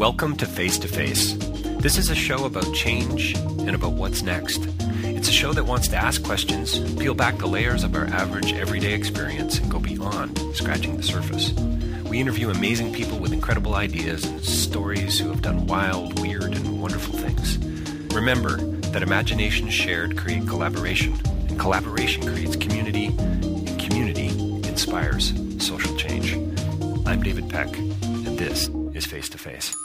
Welcome to Face to Face. This is a show about change and about what's next. It's a show that wants to ask questions, peel back the layers of our average everyday experience, and go beyond scratching the surface. We interview amazing people with incredible ideas and stories who have done wild, weird, and wonderful things. Remember that imagination shared creates collaboration, and collaboration creates community, and community inspires social change. I'm David Peck, and this is Face to Face.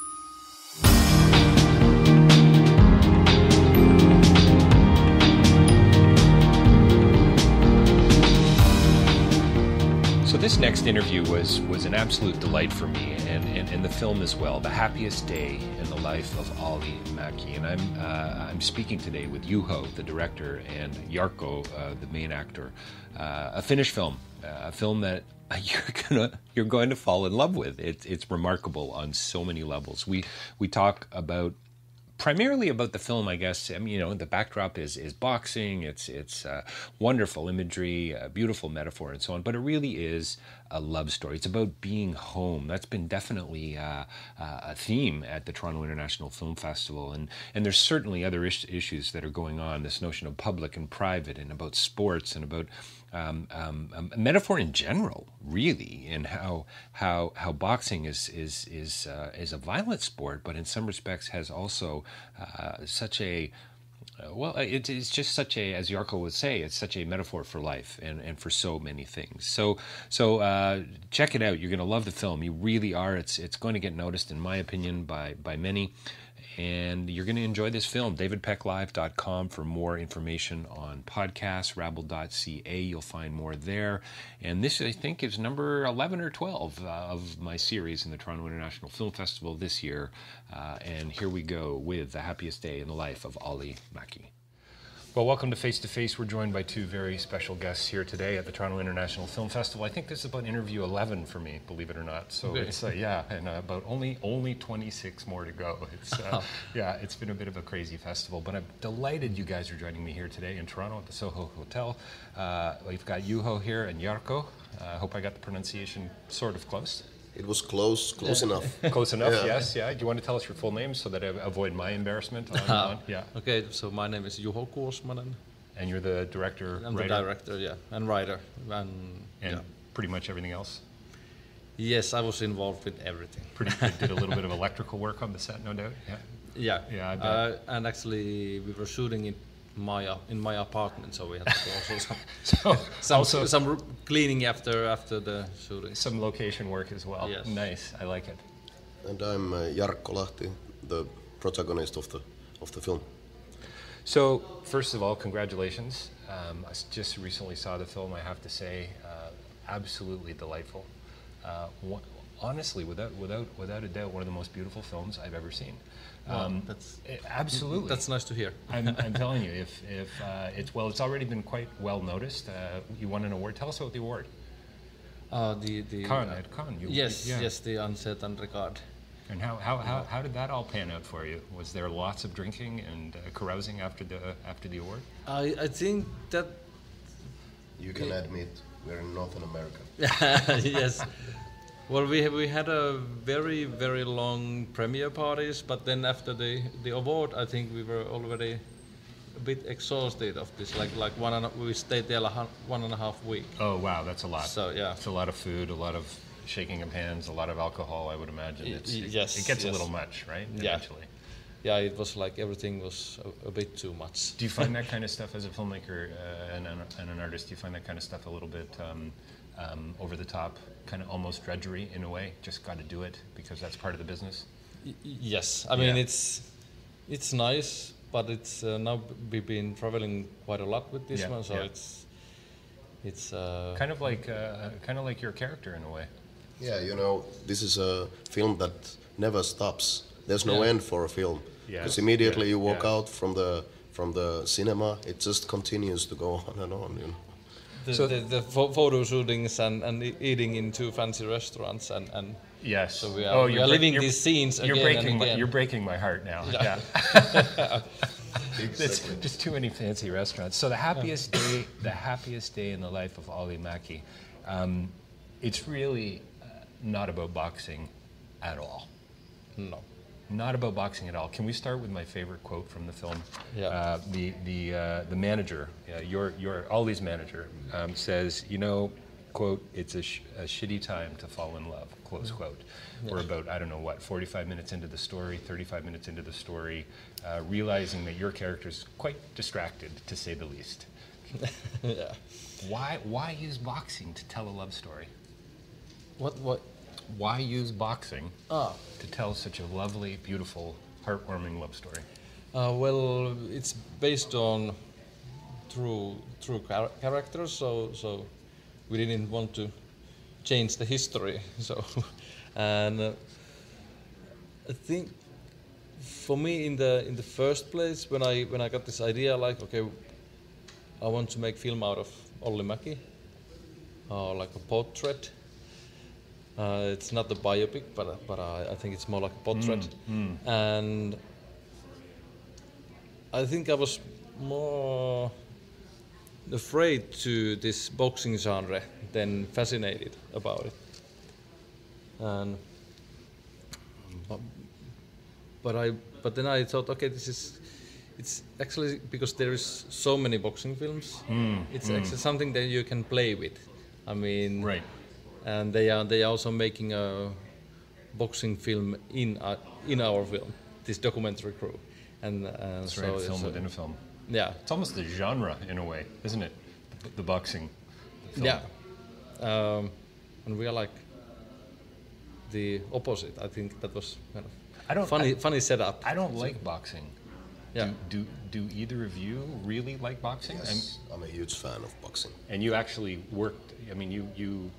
This next interview was was an absolute delight for me, and, and, and the film as well. The happiest day in the life of Olli Mäki, and I'm uh, I'm speaking today with Juho, the director, and Jarkko, uh, the main actor. Uh, a Finnish film, uh, a film that you're gonna you're going to fall in love with. It's it's remarkable on so many levels. We we talk about primarily about the film, I guess. I mean, you know, the backdrop is is boxing. It's it's uh, wonderful imagery, a beautiful metaphor, and so on. But it really is a love story. It's about being home. That's been definitely uh, uh, a theme at the Toronto International Film Festival, and and there's certainly other is- issues that are going on. This notion of public and private, and about sports, and about um, um, um, metaphor in general, really, and how how how boxing is is is uh, is a violent sport, but in some respects has also uh, such a uh, well, it, it's just such a, as Jarkko would say, it's such a metaphor for life and, and for so many things. So, so uh, check it out. You're going to love the film. You really are. It's it's going to get noticed, in my opinion, by by many and you're going to enjoy this film. DavidPeckLive.com for more information on podcasts, rabble.ca. You'll find more there. And this, I think, is number 11 or 12 uh, of my series in the Toronto International Film Festival this year. Uh, and here we go with The Happiest Day in the Life of Olli Mäki. Well, welcome to Face to Face. We're joined by two very special guests here today at the Toronto International Film Festival. I think this is about interview 11 for me, believe it or not. So it's uh, yeah, and uh, about only only 26 more to go. It's uh, yeah, it's been a bit of a crazy festival, but I'm delighted you guys are joining me here today in Toronto at the Soho Hotel. Uh, we've got Juho here and Jarkko. Uh, I hope I got the pronunciation sort of close. It was close, close enough. Close enough, Yeah. yes, yeah. Do you want to tell us your full name so that I avoid my embarrassment? On, on, yeah. Okay, so my name is Juho Kuosmanen. And you're the director, I'm writer, the director, yeah, and writer, and, and yeah. pretty much everything else. yes, I was involved with everything. Pretty did a little bit of electrical work on the set, no doubt. Yeah. Yeah, Yeah, I bet. Uh, and actually, we were shooting in my in my apartment, so we had to do also some So some, also some cleaning after after the shooting. some location work as well. Yes. Nice. I like it. And I'm uh, Jarkko Lahti, the protagonist of the of the film. So first of all, congratulations. Um, I s- just recently saw the film. I have to say, uh, absolutely delightful. Uh, one, honestly, without without without a doubt, one of the most beautiful films I've ever seen. Well, that's- eh, absolutely. That's nice to hear. I'm, I'm telling you, if, if uh, it's well, it's already been quite well noticed. Uh, you won an award. Tell us about the award. Uh, the the Cannes, uh, at Cannes, you- yes, yeah. yes, the Un Certain Regard. And how, how, how, how did that all pan out for you? Was there lots of drinking and uh, carousing after the after the award? I I think that You can admit we're in Northern America. yes. Well, we we had a very very long premiere parties, but then after the the award, I think we were already a bit exhausted of this. Like like one and a, we stayed there like one and a half week. Oh wow, that's a lot. So yeah. it's a lot of food, a lot of shaking of hands, a lot of alcohol. I would imagine. It's, it, yes, it gets a little much, right? Yeah. Eventually. Yeah, it was like everything was a, a bit too much. Do you find that kind of stuff as a filmmaker uh, and, an, and an artist? Do you find that kind of stuff a little bit um, um, over the top, kind of almost drudgery in a way? Just got to do it because that's part of the business. Y- y- yes, I mean it's it's nice, but it's uh, now we've been traveling quite a lot with this Yeah, one, so yeah. it's it's uh, Kind of like uh, kind of like your character in a way. Yeah, you know, this is a film that never stops. There's no Yeah. end for a film. Yeah, Because immediately yeah, you walk yeah. out from the from the cinema, it just continues to go on and on. You know. The, So- the, the pho- photo shootings and, and eating in two fancy restaurants and, and Yes. So we are- we you're are living these scenes you're again and breaking My, you're breaking my heart now. Yeah. Yeah. It's just too many fancy restaurants. So the happiest day, the happiest day in the life of Olli Mäki, um, it's really uh, not about boxing at all. no. Not about boxing at all. Can we start with my favorite quote from the film? Yeah. Uh, the the uh, the manager, uh, your your Olli's manager, um, says, you know, quote, it's a, sh- a shitty time to fall in love, close quote. We're about I don't know what, 45 minutes into the story, 35 minutes into the story, uh, realizing that your character's quite distracted, to say the least. yeah. Why why use boxing to tell a love story? What what? Why use boxing Ah. to tell such a lovely, beautiful, heartwarming love story? Uh, well, it's based on true true char- characters, so so we didn't want to change the history. So, and uh, I think for me in the in the first place when I when I got this idea, like okay, I want to make film out of Olli Mäki, uh, like a portrait. Uh, it's not the biopic, but uh, but I, I think it's more like a portrait, mm, mm. and I think I was more afraid to this boxing genre than fascinated about it. And but, but I but then I thought, okay, this is it's actually because there is so many boxing films. Mm, it's actually something that you can play with. I mean, Right. And they are they are also making a boxing film in uh, in our film, this documentary crew, and uh, so right, it's, film within a film. yeah, It's almost a genre in a way, isn't it? The, the boxing. the film. yeah, um, and we are like the opposite. I think that was kind of I don't- funny I- funny setup. I don't like boxing. Yeah. Do, do do either of you really like boxing? And, Yes, I'm a huge fan of boxing. and you actually worked. I mean, you you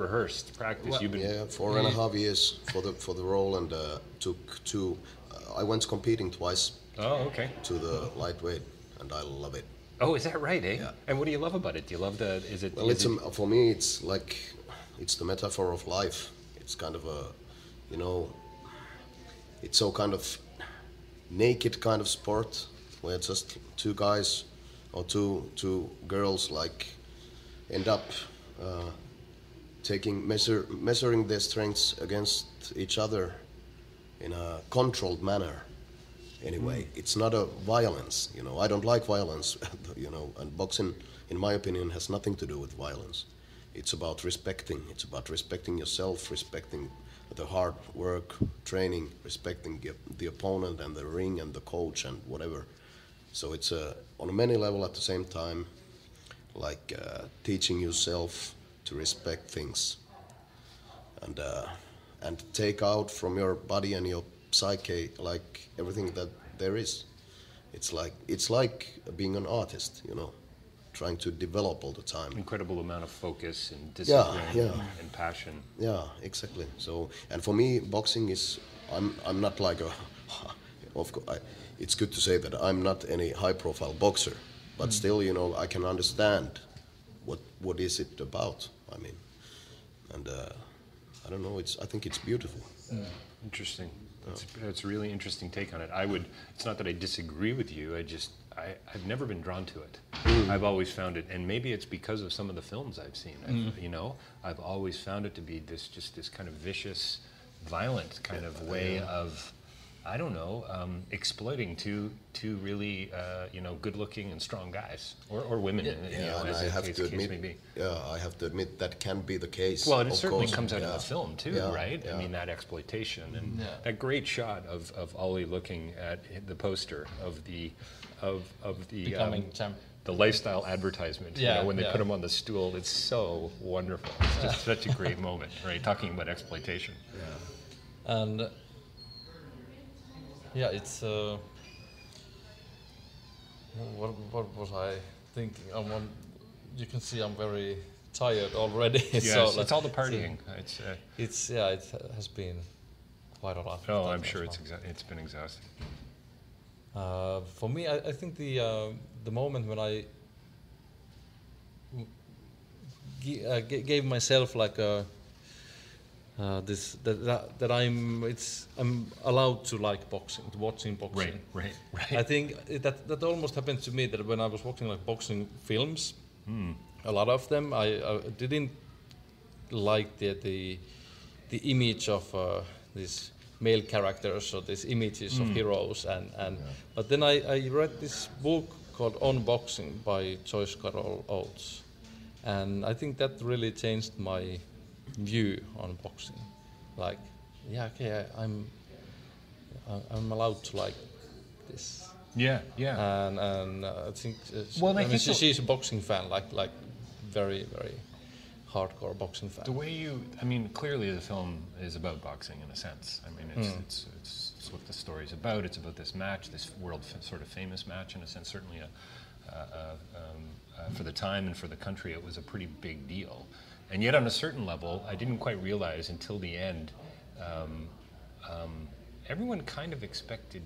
rehearsed, practiced. You've been. Yeah, four and a half years for the for the role, and uh, took two. Uh, I went competing twice Oh, okay. to the lightweight, and I love it. Oh, is that right, eh? Yeah. And what do you love about it? Do you love the? Is it? Well, is it's it- a, for me, it's like it's the metaphor of life. It's kind of a, you know, it's so kind of naked kind of sport where just two guys or two two girls like end up uh, taking measure measuring their strengths against each other in a controlled manner anyway. It's not a violence you know. I don't like violence you know and boxing in my opinion has nothing to do with violence. It's about respecting it's about respecting yourself respecting the hard work training respecting the, opponent and the ring and the coach and whatever. So it's uh, on a many level at the same time like uh, teaching yourself to respect things and uh, and take out from your body and your psyche like everything that there is. It's like it's like being an artist, you know, trying to develop all the time. incredible amount of focus and Yeah, discipline yeah. and passion. Yeah, exactly. So, and for me, boxing is I'm I'm not like a of course I, it's good to say that I'm not any high-profile boxer, but still, you know, I can understand what what is it about. I mean, and uh, I don't know. It's I think it's beautiful. Hmm, interesting. That's, that's a really interesting take on it. I would. It's not that I disagree with you. I just. I, I've never been drawn to it. Hmm. I've always found it, and maybe it's because of some of the films I've seen. I've, hmm. You know, I've always found it to be this just this kind of vicious, violent kind of way of, I don't know, um, exploiting two two really uh, you know good-looking and strong guys or, or women. you know, Yeah, and as I the have case, to admit, may be. yeah, I have to admit that can be the case. Well, and it of certainly course, comes out yeah. in the film too, Yeah, right? I mean, that exploitation and Yeah. that great shot of, of Olli looking at the poster of the of of the Becoming um, champ. the lifestyle advertisement. you Yeah, know, when they yeah. put him on the stool, it's so wonderful. It's just such a great moment, right? Talking about exploitation. Yeah. and yeah, it's. Uh, what what was I thinking? I'm on, you can see I'm very tired already. Yes, so, it's like, all the partying. It's uh, It's yeah, it has been quite a lot. oh, I'm sure well. it's exa- it's been exhausting. Uh, for me, I, I think the uh, the moment when I g- uh, g- gave myself like a uh, this that, that that I'm it's I'm allowed to like boxing, to watching boxing. Right, right, right. I think it- that that almost happened to me that when I was watching like boxing films, Hmm. a lot of them I, I didn't like the the the image of uh, this male characters or these images of heroes and, and but then I, I read this book called On Boxing by Joyce Carol Oates and I think that really changed my view on boxing like yeah okay I, I'm I- I'm allowed to like this Yeah, yeah. and and uh, I think uh, Well, I mean, she, she's a boxing fan like like very very hardcore boxing fan The way you, I mean, clearly the film is about boxing in a sense. I mean, it's, Hmm. it's, it's, it's what the story's about. It's about this match, this world f- sort of famous match in a sense. Certainly, a, uh, uh, um, uh, for the time and for the country, it was a pretty big deal. And yet, on a certain level, I didn't quite realize until the end. Um, um, everyone kind of expected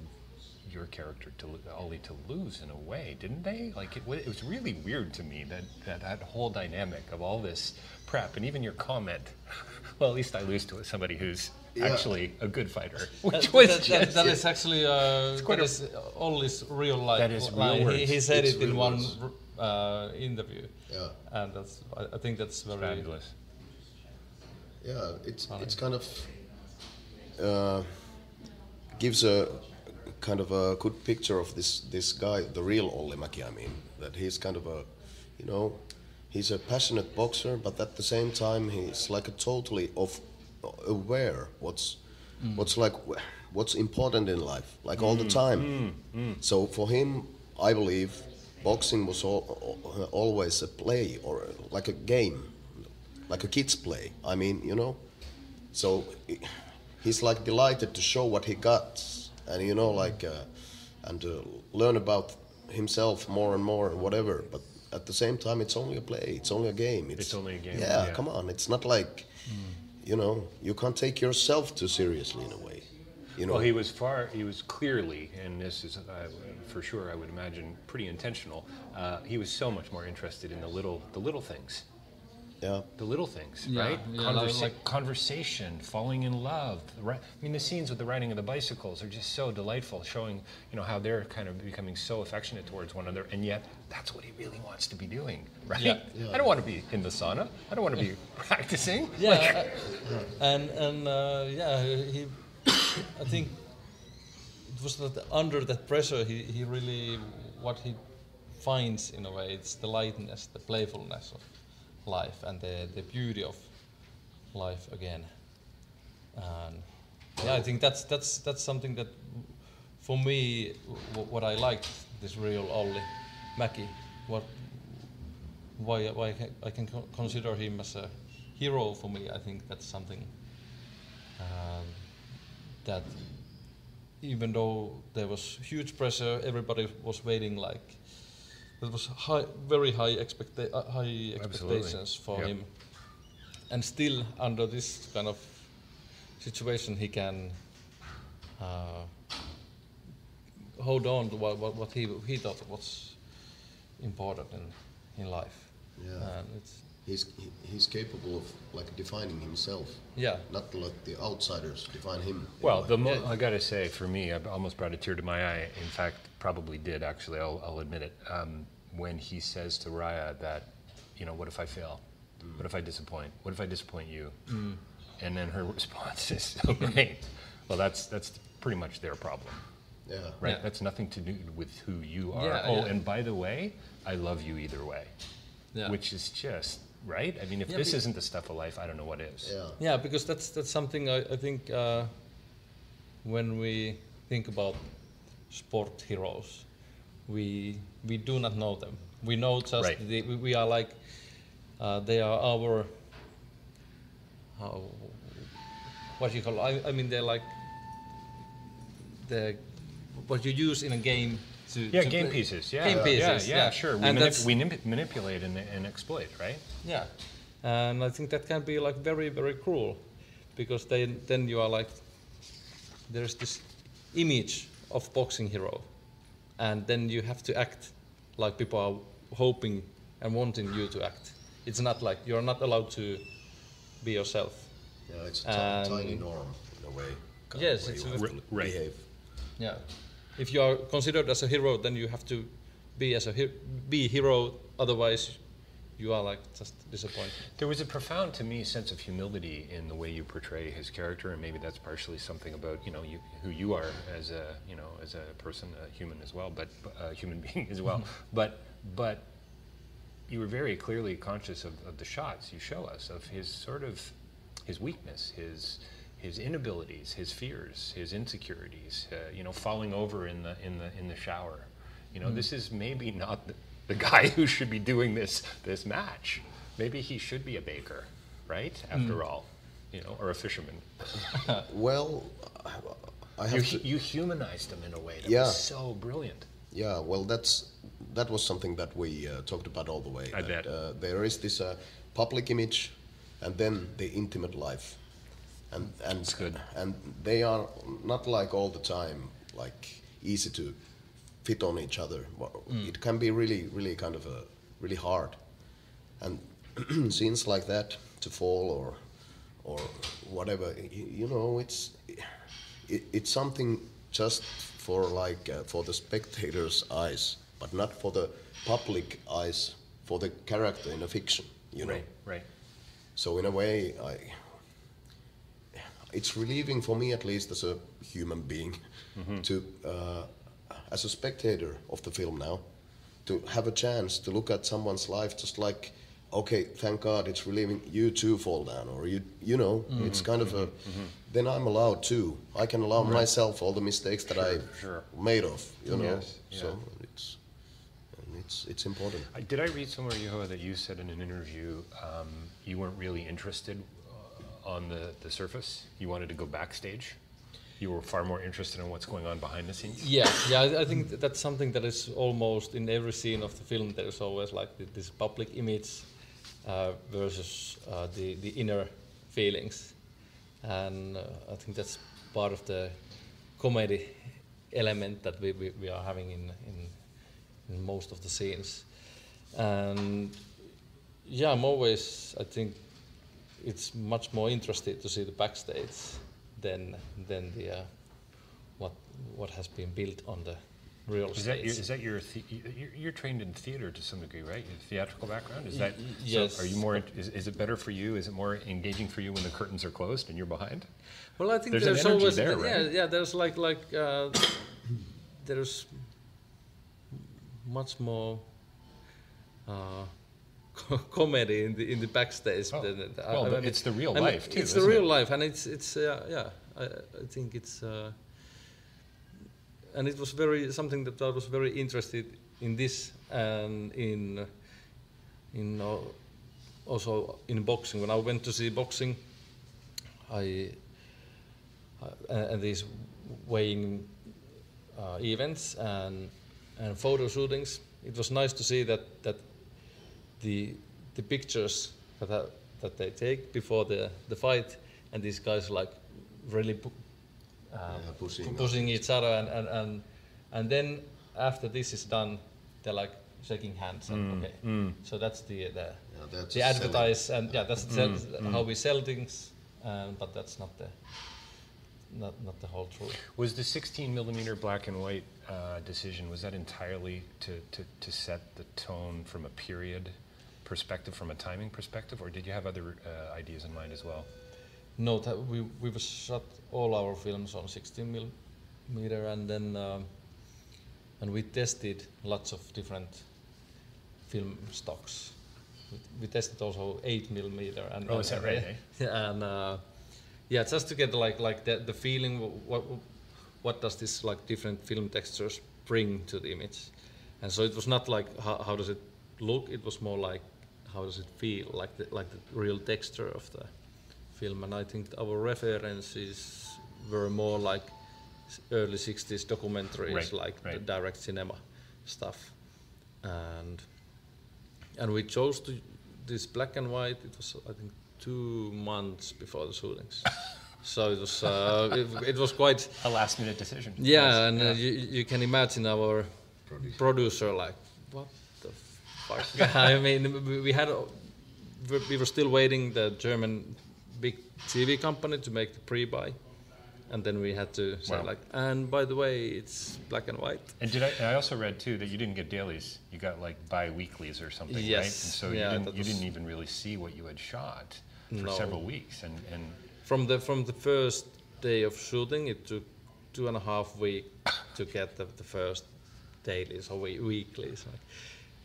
your character to Olli to lose in a way, didn't they? Like it, it was really weird to me that, that that whole dynamic of all this prep and even your comment. Well, at least I lose to somebody who's Yeah. actually a good fighter, That- which was that, that- that is actually uh, quite that a- is Olli's real life. That is real line. He, words. he said It's it in one words. Uh, interview, Yeah. and that's I, I think that's very fabulous. Yeah, it's it's kind of uh, gives a kind of a good picture of this this guy, the real Olli Mäki. I mean, that he's kind of a, you know, he's a passionate boxer, but at the same time he's like a totally of aware what's what's like what's important in life, like all the time. So for him, I believe boxing was al- al- always a play or like a game like a kid's play. I mean, you know. So he's like delighted to show what he got, and you know, like, uh, and uh, learn about himself more and more and whatever. But at the same time, it's only a play. It's only a game. It's only a game, Yeah, yeah. come on. It's not like, you know, you can't take yourself too seriously in a way. You know. Well, he was far. He was clearly, and this is uh, for sure. I would imagine pretty intentional. Uh, he was so much more interested in the little, the little things. yeah. the little things, Yeah, right? yeah, Conversa- like- conversation, falling in love. the ri- I mean, the scenes with the riding of the bicycles are just so delightful, showing you know how they're kind of becoming so affectionate towards one another, and yet that's what he really wants to be doing, right? Yeah. I don't want to be in the sauna. I don't want to be practicing. yeah, uh, and and uh, yeah, he. I think it was that under that pressure, he, he really what he finds in a way it's the lightness, the playfulness of life, and the the beauty of life again. And yeah, I think that's that's that's something that for me, w- what I liked this real Olli Mäki, what why why I can- consider him as a hero for me. I think that's something um, that even though there was huge pressure, everybody was waiting like there was high, very high expecta- uh, high Absolutely. expectations for Yep. him, and still under this kind of situation, he can. Uh, hold on to what, what, what he, he thought was important in, in life. Yeah. And it's, He's he's capable of like defining himself, yeah. not to let the outsiders define him. Well, the mo- I got to say, for me, I almost brought a tear to my eye. In fact, probably did actually. I'll, I'll admit it. Um, when he says to Raija that, you know, what if I fail? What if I disappoint? What if I disappoint you? And then her response is so great. well, that's that's pretty much their problem, yeah. right? Yeah. That's nothing to do with who you are. Yeah, oh, yeah. and by the way, I love you either way, Yeah. which is just right. I mean, if Yeah, this isn't the stuff of life, I don't know what is. Yeah. Yeah, because that's that's something I, I think uh, when we think about sport heroes, we we do not know them. We know just Right. the, we, we are like uh, they are our how what do you call I, I mean they're like the what you use in a game to Yeah, to game play- pieces. Yeah, game yeah, pieces. yeah, Yeah, sure. We, and manip- we nip- manipulate and, and exploit, right? yeah, and I think that can be like very very cruel, because then then you are like there's this image of boxing hero, and then you have to act like people are hoping and wanting you to act. It's not like you're not allowed to be yourself. Yeah, it's a ti- tiny norm in a way. Yes, it's you a- have behave. Yeah, if you are considered as a hero, then you have to be as a he- be hero. Otherwise, you are like just disappointed. There was a profound, to me, sense of humility in the way you portray his character, and maybe that's partially something about you know you, who you are as a you know as a person, a human as well, but a human being as well. but but you were very clearly conscious of, of the shots you show us of his sort of his weakness, his his inabilities, his fears, his insecurities. Uh, you know, falling over in the in the in the shower. You know, this is maybe not the, the guy who should be doing this this match. Maybe he should be a baker, right? After all, you know, or a fisherman. Well, I You, have hu- to. you humanized him in a way that Yeah. was so brilliant. Yeah, well, that's that was something that we uh, talked about all the way. I that, bet. Uh, there is this uh, public image, and then the intimate life, and and That's good. and they are not like all the time like easy to fit on each other. Mm. It can be really, really kind of a really hard, and scenes like that to fall or or whatever, you, you know, it's it, it's something just for like uh, for the spectator's eyes, but not for the public eyes, for the character in a fiction, you know. Right, right. So in a way, I it's relieving for me at least as a human being to uh, as a spectator of the film now to have a chance to look at someone's life just like okay thank god it's relieving you too fall down or you you know it's kind of a then i'm allowed to. I can allow myself all the mistakes that i sure. made of you know? Yes, so yeah. it's it's it's important. Did I read somewhere, Juho, that you said in an interview um, you weren't really interested on the, the surface? You wanted to go backstage? You were far more interested in what's going on behind the scenes? Yeah, yeah, I, I think that's something that is almost in every scene of the film. There is always like th- this public image uh, versus uh, the the inner feelings, and uh, I think that's part of the comedy element that we, we, we are having in, in in most of the scenes, and yeah, I'm always I think it's much more interesting to see the backstage than than the uh, what what has been built on the real Is that stage. your, is that your, the, you're, you're trained in theater to some degree, right? Your theatrical background? Is that, Y- y- so yes. are you more, is, is it better for you? Is it more engaging for you when the curtains are closed and you're behind? well, I think there's there's, energy always there, yeah right? yeah there's like like uh, there's much more uh, co- comedy in the in the backstage Oh, well, I mean- it's the real life too, It's the real it? life, and it's it's uh, yeah. I, I think it's uh, and it was very something that I was very interested in this and in in uh, also in boxing. When I went to see boxing, I uh, and these weighing uh, events and and photo shootings. It was nice to see that that the the pictures that are, that they take before the the fight, and these guys like really pu- uh, Yeah, pushing pushing each other, and, and and and then after this is done, they're like shaking hands. And, Mm, okay, so that's the the Yeah, that's the selling. advertise and yeah, that's Mm, the- how we sell things, um, but that's not the not not the whole truth. Was the 16 millimeter black and white uh, decision, was that entirely to, to, to set the tone from a period perspective, from a timing perspective, or did you have other uh, ideas in mind as well? No, we we shot all our films on 16 millimeter, and then um, and we tested lots of different film stocks. We, we tested also 8 millimeter. And, Oh, is that right, eh? Yeah, and uh, yeah, just to get like like the, the feeling. What what does this like different film textures bring to the image? And so it was not like how, how does it look. It was more like how does it feel, like the, like the real texture of the film. And I think our references were more like early 60s documentaries, Right, like the direct cinema stuff. And and we chose to this black and white. It was I think two months before the shootings. so it was uh, it, it was quite A last minute decision. yeah, and uh, you, you can imagine our producer like, what the? I mean, we- we had, we- we were still waiting the German big TV company to make the pre-buy, and then we had to say Wow. like, and by the way, it's black and white. And did I? and I also read too that you didn't get dailies. You got like bi-weeklies or something, right? Yes, And so yeah, you didn't. You didn't even really see what you had shot for No. several weeks, and and From the from the first day of shooting, it took two and a half week to get the, the first dailies or we, weeklies. Like,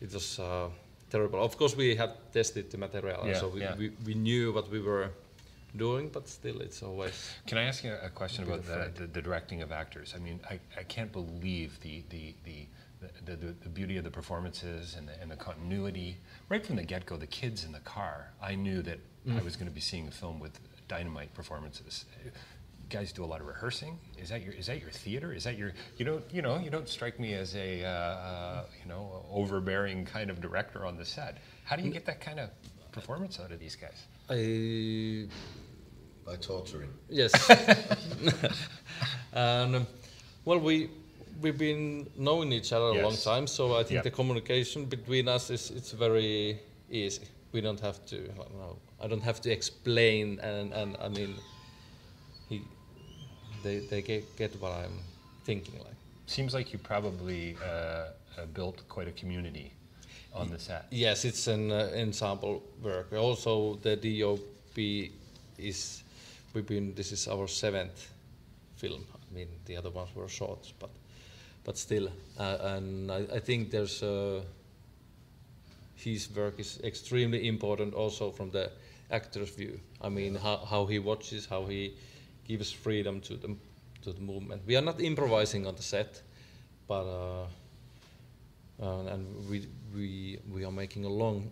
it was uh, terrible. Of course, we had tested the material, Yeah, so we, yeah. we, we knew what we were doing, but still, it's always Can I ask you a question about the, the, the directing of actors? I mean, I, I can't believe the, the, the, the, the, the beauty of the performances and the, and the continuity. Right from the get go, the kids in the car, I knew that I was going to be seeing a film with dynamite performances. You guys do a lot of rehearsing. Is that your is that your theater? Is that your you don't you know you don't strike me as a uh, uh, you know overbearing kind of director on the set. How do you get that kind of performance out of these guys? I By torturing. Yes. and um, well, we we've been knowing each other a long time, so I think Yeah. the communication between us is it's very easy. We don't have to. I don't know, I don't have to explain, and, and I mean, he they they get, get what I'm thinking like. Seems like you probably uh, uh, built quite a community on the set. Yes, it's an uh, ensemble work. Also, the DOP is we've been. This is our seventh film. I mean, the other ones were shorts, but but still, uh, and I, I think there's uh, his work is extremely important also from the actor's view. I mean, how, how he watches, how he gives freedom to the to the movement. We are not improvising on the set, but. Uh, uh, and we we we are making a long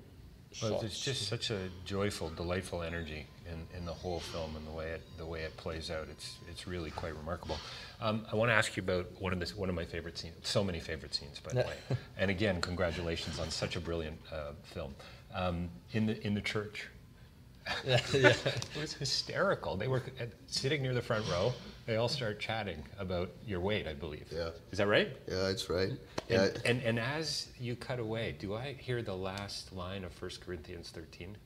Well, shot. it's just such a joyful, delightful energy in, in the whole film and the way it the way it plays out. It's it's really quite remarkable. Um, I want to ask you about one of this one of my favorite scenes. So many favorite scenes, by the way. And again, congratulations on such a brilliant uh, film. Um, in the in the church. it was hysterical. They were at, sitting near the front row. They all start chatting about your weight, I believe. Yeah. Is that right? Yeah, it's right. Yeah, And, and, and as you cut away, do I hear the last line of 1 Corinthians 13?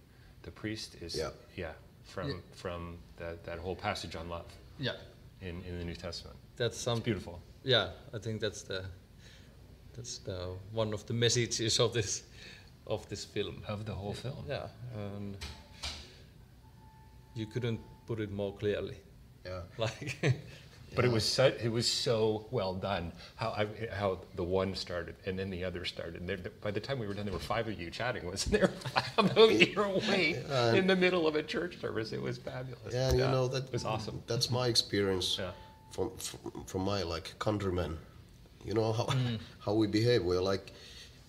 The priest is, Yeah. yeah from, Yeah. from that, that whole passage on love yeah, in, in the New Testament. that's It's some. beautiful. Yeah, I think that's the that's the one of the messages of this of this film. Of the whole film. Yeah, and you couldn't put it more clearly. yeah. Like, But it was so, it was so well done. How I, how the one started and then the other started. And there, by the time we were done, there were five of you chatting. Wasn't there? About your weight in the middle of a church service. It was fabulous. Yeah, and you know that it was awesome. That's my experience Yeah. from, from from my like countrymen. You know how Mm. how we behave. We're like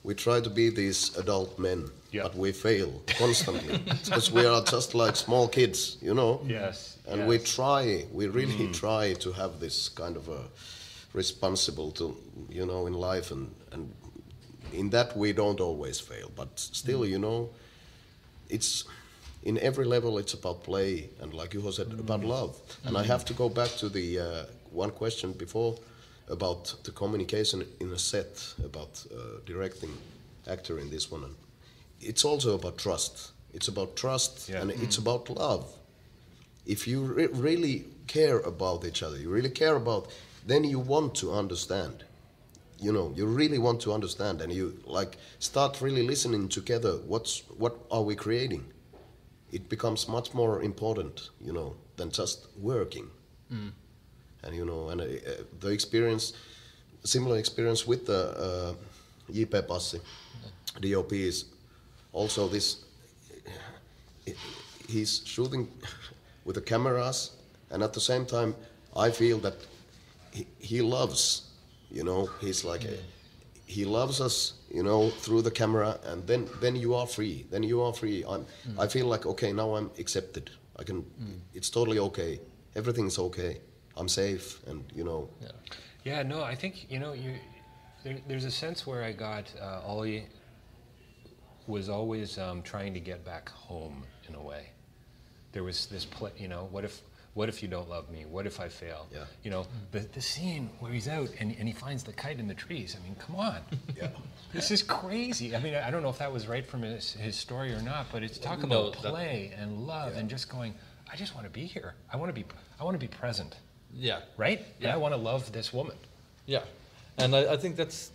we try to be these adult men, Yeah. but we fail constantly because we are just like small kids. You know. Yes. And we yes. Mm. try, we really try to have this kind of a responsible to, you know, in life, and and in that we don't always fail, but still, Mm. you know, it's in every level it's about play and like you said about love. And I have to go back to the uh, one question before about the communication in a set about uh, directing actor in this one. And it's also about trust. It's about trust Yeah. and it's about love if you re- really care about each other, you really care about, then you want to understand. You know, you really want to understand, and you like start really listening together. What's what are we creating? It becomes much more important, you know, than just working. And you know, and uh, uh, the experience, similar experience with the uh, JP Passi, DOP is also this he's shooting with the cameras, and at the same time, I feel that he, he loves, you know, he's like, a, he loves us, you know, through the camera, and then then you are free. Then you are free. I'm, I feel like okay, now I'm accepted. I can. It's totally okay. Everything's okay. I'm safe, and you know. yeah. Yeah, no, I think you know you. There, there's a sense where I got uh, Olli was always um, trying to get back home in a way. There was this, pla you know, what if, what if you don't love me? What if I fail? Yeah. You know, the, the scene where he's out and, and he finds the kite in the trees. I mean, come on. Yeah. This is crazy. I mean, I I don't know if that was right from his, his story or not, but it's talk No, about that- play and love and just going. I just want to be here. I want to be. I want to be present. Yeah. right? And Yeah. I want to love this woman. Yeah, and I, I think that's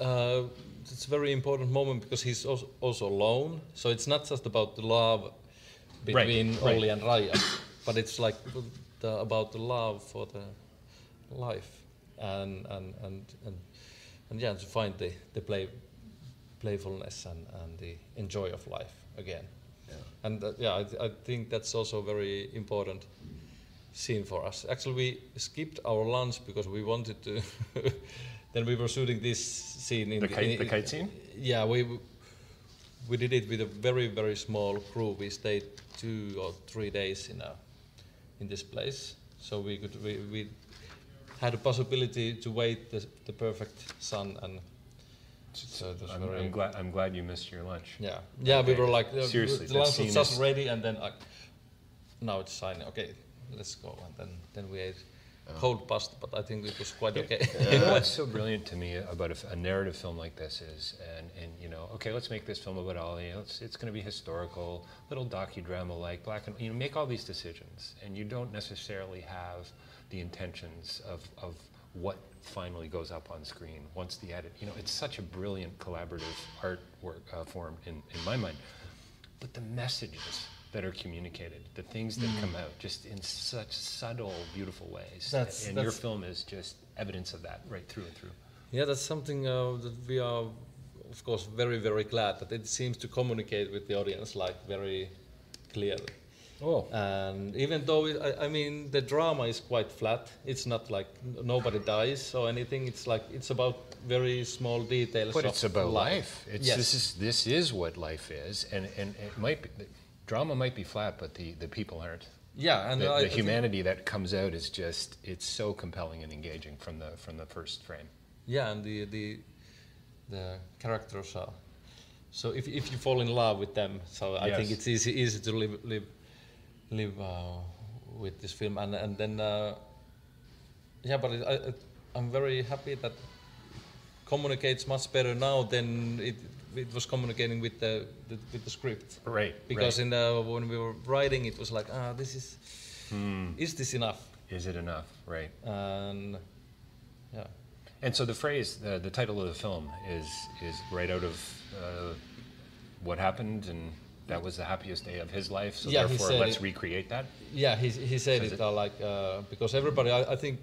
uh, it's a very important moment because he's also, also alone. So it's not just about the love between right. Olli and Raija, but it's like the, about the love for the life and and and and, and yeah, to find the the play playfulness and, and the enjoy of life again. Yeah. And uh, yeah, I, th- I think that's also very important scene for us. Actually, we skipped our lunch because we wanted to. then we were shooting this scene in The kite- in- the kite scene? Yeah, we we did it with a very very small crew. We stayed two or three days in a in this place, so we could we, we had a possibility to wait the, the perfect sun and. So I'm, I'm glad. I'm glad you missed your lunch. yeah, yeah. We were like, uh, Seriously, the lunch was just ready, and then like, now it's shining. Okay, let's go, and then then we ate cold pasta, but I think it was quite okay. You know what's so brilliant to me about a narrative film like this is, and, and you know, okay, let's make this film about Olli. It's, it's going to be historical, little docudrama like black and you know, make all these decisions, and you don't necessarily have the intentions of, of what finally goes up on screen once the edit. You know, it's such a brilliant collaborative artwork uh, form in, in my mind. But the messages that are communicated, the things that come out, just in such subtle, beautiful ways. That's- and your film is just evidence of that, right through and through. yeah, that's something uh, that we are, of course, very very glad that it seems to communicate with the audience like very clearly. Oh, And even though it, I, I mean the drama is quite flat, it's not like nobody dies or anything. It's like it's about very small details. but of it's about life. It's yes. this is this is what life is, and and it might be, the drama might be flat, but the the people aren't. yeah, and The, I, the humanity that comes out is just it's so compelling and engaging from the from the first frame. Yeah, and the the the characters are. So if if you fall in love with them, so I think it's easy easy to live live live uh, with this film, and and then uh, yeah, but it, I- I'm very happy that communicates much better now than it it was communicating with the, the with the script. Right. Because in the when we were writing, it was like ah this is Hmm. is this enough? is it enough? Right. And yeah. And so the phrase, the, the title of the film is is right out of uh, what happened, and that was the happiest day of his life. So Yeah, therefore, let's it. recreate that. Yeah, he, he said it, it. Uh, like uh, because everybody, I, I think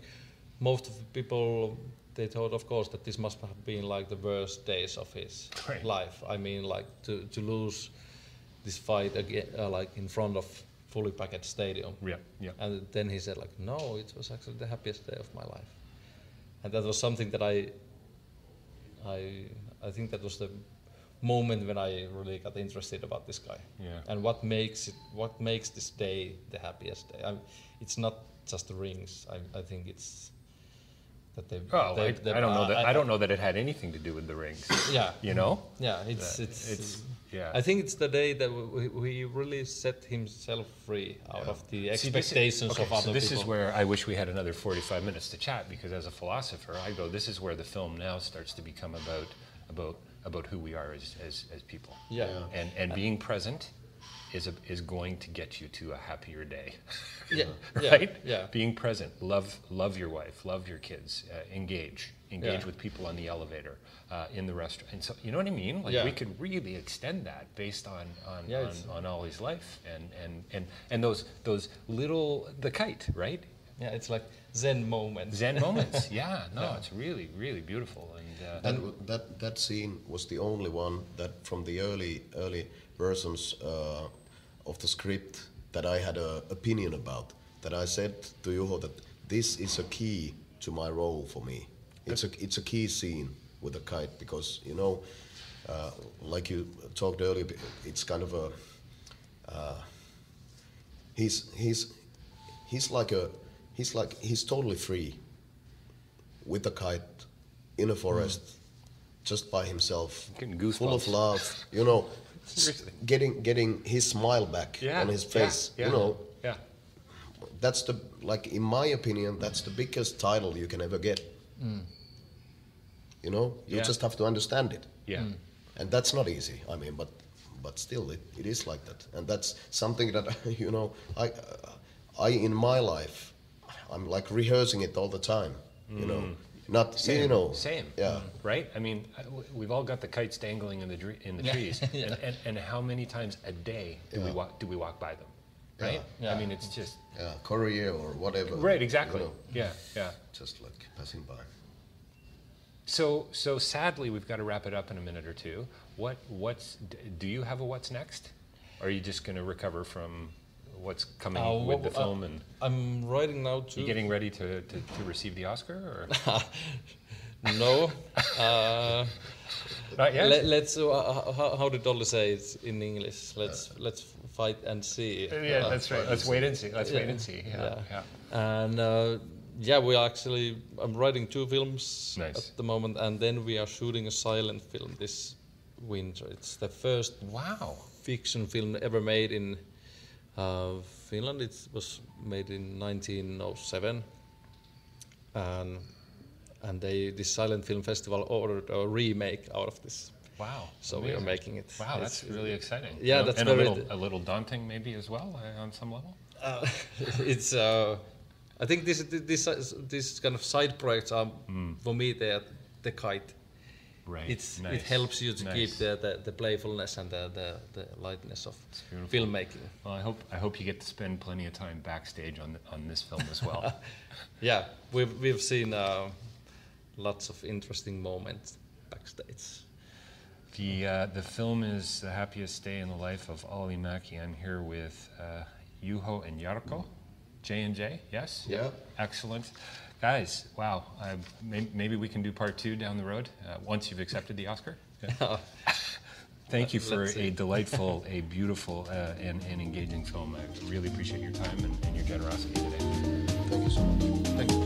most of the people they thought, of course, that this must have been like the worst days of his Right. life. I mean, like to, to lose this fight again, uh, like in front of fully packed stadium. Yeah, yeah. And then he said, like, no, it was actually the happiest day of my life, and that was something that I, I, I think that was the moment when I really got interested about this guy Yeah. and what makes it what makes this day the happiest day I, it's not just the rings I, I think it's that they Well, oh, they, I, they- I don't know that. I, don't know that it had anything to do with the rings. yeah You know. yeah it's That- it's, it's- yeah. I think it's the day that we, we really set himself free out of the See, is- expectations okay, of other so this people is where I wish we had another 45 minutes to chat because as a philosopher, I go, this is where the film now starts to become about about about who we are as as, as people. yeah, Yeah. And and being present is a, is going to get you to a happier day. yeah yeah right? yeah Being present, love love your wife, love your kids, uh, engage, engage Yeah. with people on the elevator, uh, in the restaurant, and so you know what I mean. Like Yeah. we could really extend that based on on, Yeah, on, on Olli's life and and and and those those little the kite, right? yeah it's like Zen moments Zen moments. Yeah, no, Yeah. it's really really beautiful and. Uh, That, that that scene was the only one that from the early early versions uh, of the script that I had an opinion about. That I said to Juho that this is a key to my role for me. It's a it's a key scene with a kite because you know, uh, like you talked earlier, it's kind of a. Uh, he's he's he's like a he's like he's totally free with a kite in a forest just by himself full of love you know Seriously. getting getting his smile back yeah, on his face yeah, you know Yeah. that's the like in my opinion that's the biggest title you can ever get mm. you know you Yeah. just have to understand it Yeah. Mm. and that's not easy i mean but but still it, it is like that and that's something that you know i i in my life I'm like rehearsing it all the time. You know, mm. Not you know. Same. Yeah. Right? I mean, uh, we've all got the kites dangling in the dre- in the Yeah. trees. Yeah. And, and, and how many times a day do we walk do we walk by them? Right? Yeah. I mean, it's just Yeah, Korea or whatever. Right, exactly. you know, Yeah, yeah. just like passing by. So so sadly, we've got to wrap it up in a minute or two. What what's do you have a what's next? Or are you just going to recover from what's coming Uh, with the uh, film and I'm writing now too. you getting ready to, to, to receive the Oscar or no. Uh, not yet? let, let's. Uh, how, how did Dolly say it in English? Let's let's fight and see. yeah, that's right. Let's wait and see. Let's wait and see. Yeah, yeah. yeah. And uh, yeah, we are actually. I'm writing two films Nice. at the moment, and then we are shooting a silent film this winter. It's the first Wow. fiction film ever made in uh, Finland. It was made in 1907, and and they this silent film festival ordered a remake out of this. Wow. So we are making it. Wow, It's- that's really exciting. Yeah, And- that's and very- a little, a little daunting, maybe as well, uh, on some level. Uh, it's uh, I think this this this kind of side projects are for me they are the kite. Right. It's nice. it helps you to keep the, the, the playfulness and the, the, the lightness of filmmaking. Well, I hope I hope you get to spend plenty of time backstage on the, on this film as well. Yeah, we've we've seen uh, lots of interesting moments backstage. the uh, the film is the happiest day in the life of Olli Mäki. I'm here with uh, Juho and Jarkko, J and J. Yes. Yeah. Excellent, guys. Wow. Uh, may, maybe we can do part two down the road uh, once you've accepted the Oscar. Thank you for a delightful, a beautiful, uh, and, and engaging film. I really appreciate your time and, and your generosity today. Thank you so much. Thank you.